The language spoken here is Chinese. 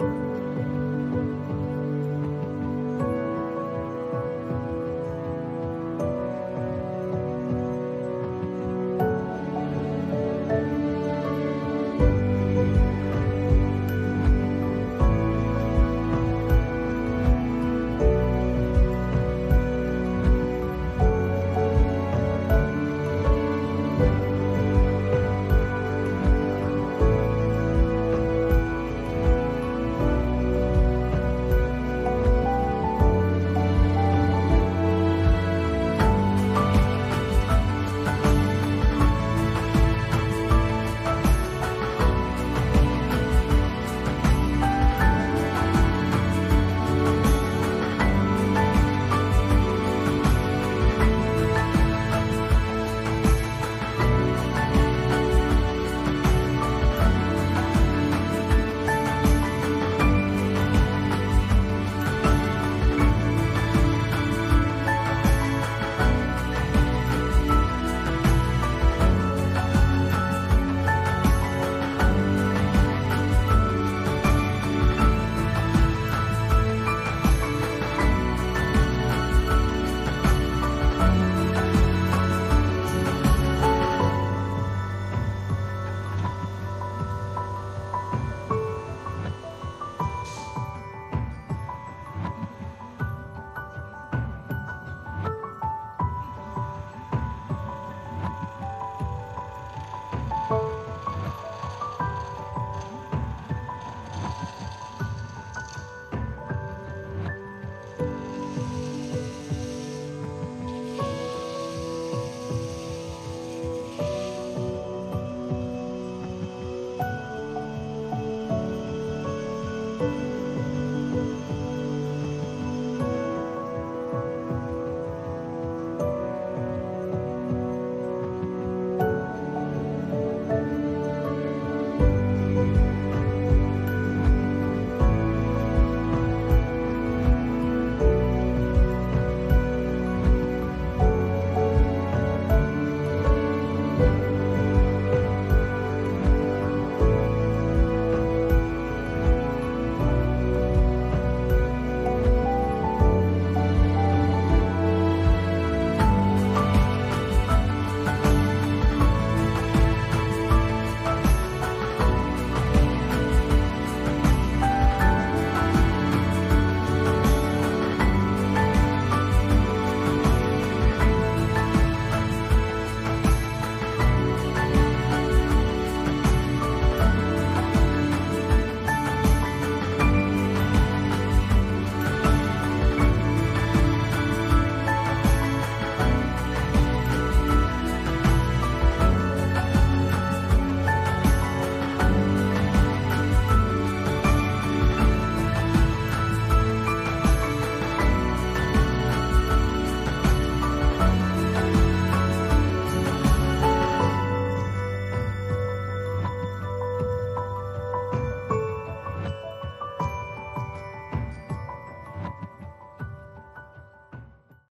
嗯。